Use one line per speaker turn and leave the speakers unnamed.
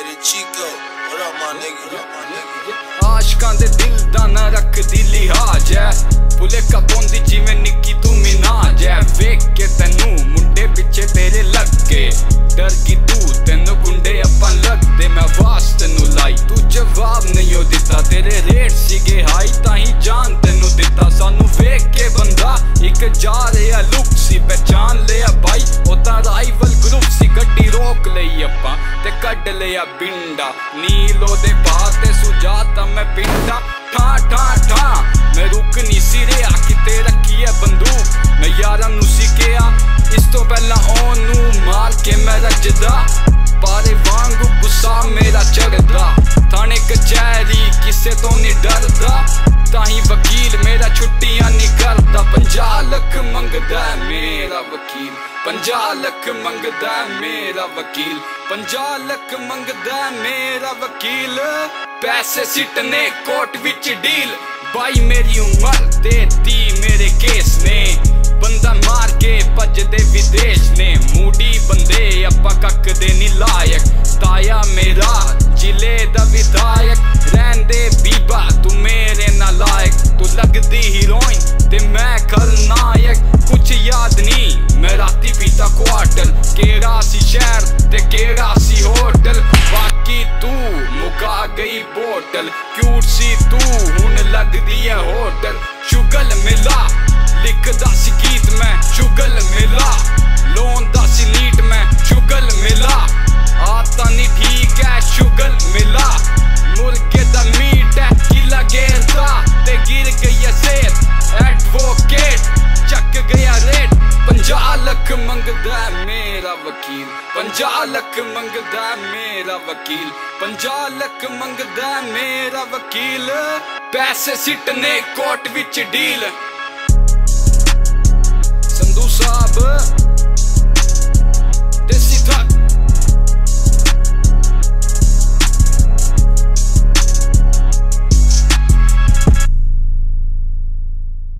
ਤੇਰੇ ਚੀਕੋ what up my nigga
ਆਸ਼ਕਾਂ ਦੇ ਦਿਲ ਦਾ ਨਾ ਰੱਖਦੀ ਲਿਹਾਜ਼ ਐ ਪੁਲੇ ਕਪੋਂਦੀ ਜਿਵੇਂ ਨਿੱਕੀ ਤੂੰ ਮਿਨਾਜ ਲਿਆ ਬਿੰਡਾ ਨੀਲੋ ਦੇ ਬਾਤ ਤੇ ਸੁਜਾਤਾ ਮੈਂ ਪਿੰਡਾ। ਠਾ ਠਾ ਠਾ। ਮੈਂ ਰੁਕ ਨਹੀਂ ਸੀ ਰਿਹਾ, ਕਿਤੇ ਰੱਖੀ ਐ ਬੰਦੂਕ। ਮੈਂ ਯਾਰਾਂ ਨੂੰ ਸੀ ਇਸ ਤੋਂ ਪਹਿਲਾਂ ਉਹਨੂੰ ਮਾਰ ਕੇ ਮੈਂ ਰੱਜਦਾ। ਪਾਰੇ ਵਾਂਗੂ ਗੁੱਸਾ ਮੇਰਾ ਚੜਦਾ ਥਾਣੇ ਕਚਹਿਰੀ ਕਿਸੇ ਤੋਂ ਨਹੀਂ ਡਰਦਾ। ਤਾਂ ਹੀ ਵਕੀਲ ਮੇਰਾ ਛੁੱਟੀਆਂ ਨਹੀਂ ਕਰਦਾ। 50 ਲੱਖ ਮੰਗਦਾ ਮੇਰਾ ਵਕੀਲ। 50 ਲੱਖ ਮੰਗਦਾ ਮੇਰਾ ਵਕੀਲ। 50 ਲੱਖ ਮੰਗਦਾ ਮੇਰਾ ਵਕੀਲ। ਪੈਸੇ ਸਿੱਟਨੇ ਕੋਰਟ ਵਿੱਚ ਡੀਲ। ਬਾਈ ਮੇਰੀ ਉਮਰ ਤੇ ਤੀ ਮੇਰੇ ਕੇਸ ਨੇ। ਬੰਦਾ ਮਾਰ ਕੇ ਭੱਜਦੇ ਵਿਦੇਸ਼ ਨੇ। ਮੂਡੀ ਬੰਦੇ ਆਪਾਂ ਕੱਕ ਦੇ ਨਹੀਂ ਲਾਇਕ। ਤਾਇਆ ਮੇਰਾ ਜ਼ਿਲ੍ਹੇ ਦਾ ਵਿਧਾਇਕ। ਰਹਿੰਦੇ ਬੀਬਾ ਤੂੰ ਮੇਰੇ ਨਾਲ ਲਾਇਕ। ਤੂੰ ਲੱਗਦੀ ਹੀਰੋਇਨ ਤੇ ਮੈਂ ਖਲਨਾਇਕ। ਕੁਝ ਯਾਦ ਨਹੀਂ ਕਿਹੜਾ ਸੀ ਸ਼ਹਿਰ ਤੇ ਕਿਹੜਾ ਸੀ ਹੋਟਲ? ਬਾਕੀ ਤੂੰ ਮੁਕਾ ਗਈ ਬੋਟਲ। ਕਿਊਟ ਸੀ ਤੂੰ, ਹੁਣ ਲੱਗਦੀ ਹੈ ਹੋਟਲ। ਸ਼ੁਗਲ ਮਿਲਾ, ਲਿਖਦਾ ਸੀ ਗੀਤ ਮੈਂ। ਸ਼ੁਗਲ ਮਿਲਾ, ਲੋਨ ਦਾ ਸੀ ਨੀਟ ਮੈਂ। ਸ਼ੁਗਲ ਮਿਲਾ, ਆ ਤਾਂ ਨਹੀਂ ਠੀਕ ਹੈ ਸ਼ੁਗਲ ਮਿਲਾ। ਮੁਰਗੇ ਦਾ ਮੀਟ ਹੈ ਕਿਲਾ ਗੇਰਦਾ ਤੇ ਗਿਰ ਗਈ ਹੈ ਸੇਤ। ਐਡਵੋਕੇਟ ਚੱਕ ਗਿਆ ਰੇਟ। 50 ਲੱਖ ਮੰਗਦਾ ਮੇਰਾ ਵਕੀਲ। 50 ਲੱਖ ਮੰਗਦਾ ਮੇਰਾ ਵਕੀਲ। 50 ਲੱਖ ਮੰਗਦਾ ਮੇਰਾ ਵਕੀਲ। ਪੈਸੇ ਸਿੱਟਨੇ ਕੋਰਟ ਵਿੱਚ ਡੀਲ। ਸੰਧੂ ਸਾਹਿਬ